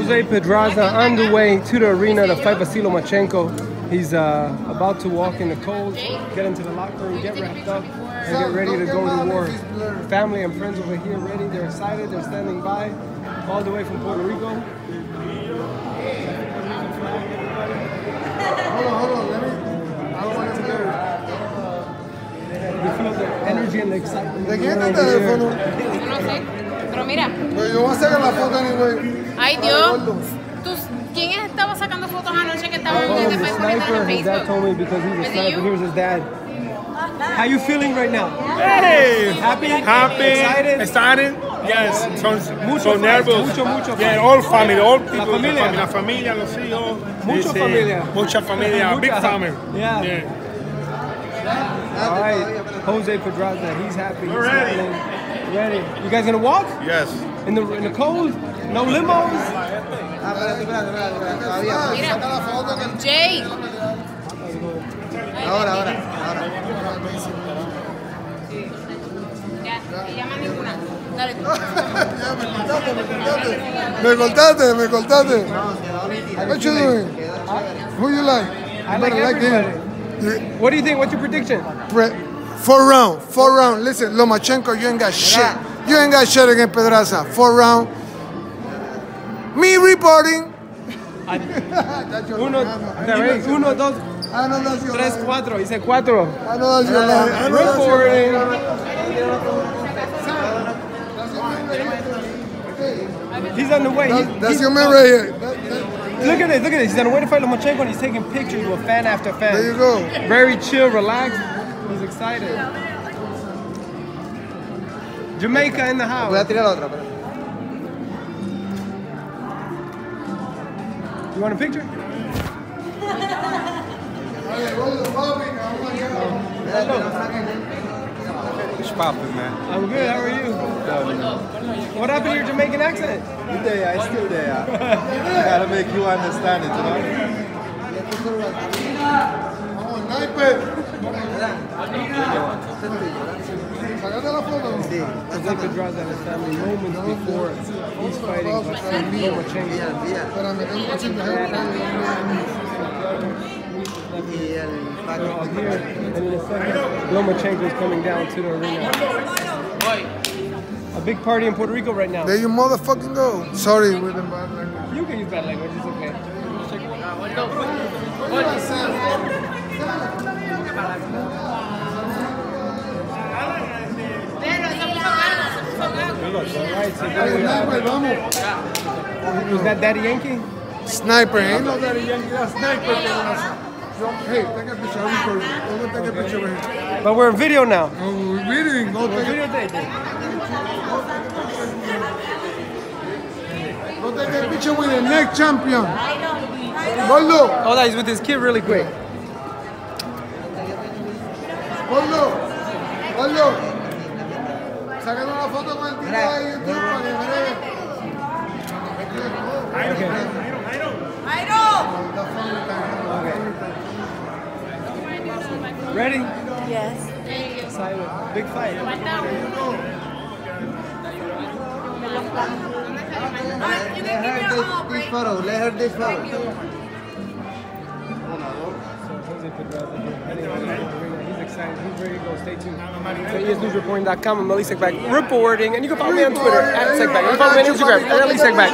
Jose Pedraza on the way to the arena to fight Vasily Lomachenko. He's uh, about to walk in the cold, get into the locker room, get wrapped up, and get ready to go to war. Family and friends over here ready. They're excited. They're standing by, all the way from Puerto Rico. Hold on, hold on. Let me. I don't want to get You feel the energy and the excitement. Pero mira, Pues yo voy a sacar la foto anyway. ay Dios. ¿Tú, ¿Quién estaba sacando fotos anoche que estaban Oh, en His dad told Facebook? me because he's a sniper. you? Here's his dad. How you feeling right now? Hey, Happy? happy, Excited? excited. Yes, so, Mucho so fans, nervous. mucho, mucho Yeah, all family, all people. La familia. La familia, los hijos. Mucho familia. Mucha familia. Big family. Yeah. yeah. All right, Jose Pedraza, he's happy. He's We're ready. You guys gonna walk Yes. in the in the cold? No limos? Mira, Jay, Ahora, ahora, ahora. ya, y llama ninguna. Dale tú. Me cortaste, me cortaste. What you doing? Who you like? I You like better everybody. him. What do you think? What's your prediction? Pre- Four round, four round. Listen, Lomachenko, you ain't got shit. You ain't got shit against Pedraza. Four round. Me reporting. Uno, uno, dos, no, that's your tres, cuatro. Said cuatro. I know that's your line. I know that's your Reporting. He's on the way. That- That's he's- your man right here. That- that- Look at this, look at this. He's on the way to fight Lomachenko and he's taking pictures with fan after fan. There you go. Very chill, relaxed. He's excited. Jamaica in the house. Voy a tirar la otra. pero- You want a picture? It's popping, man. I'm good. How are you? What happened to your Jamaican accent? You there, I still there. I gotta make you understand it, you know? Vamos, sniper. Sácate la foto. Jose his family moments before he's fighting Lomachenko. Espérame, tengo un cachito They're all here, and in a second, Lomachenko is coming down to the arena. A big party in Puerto Rico right now. There you motherfucking go. Sorry with the bad language. You can use bad language, it's okay. Pero se puso ganas, se puso ganas. Alright, so Hey, there we are. sniper, vamos. Was that Daddy Yankee? Sniper, eh? ain't no daddy yankee, that's sniper. Hey, take a picture. I'm recording. Go take a picture right here. But we're in video now. Oh, we're reading. Go We're take a, videotaping. go take a picture with the next champion. Gordo, Oh, that he's with his kid really quick. Gordo, gordo. Sácate una foto con el tipo de YouTube para que breve. Ready? Yes. Excited. Big fight. You can give me a hall This photo, let her this photo. So he's excited. He's ready to go. Stay tuned. I'm Elie Seckbach reporting, and you can follow me on Twitter at Seckbach. You can follow me on Instagram at Elie Seckbach.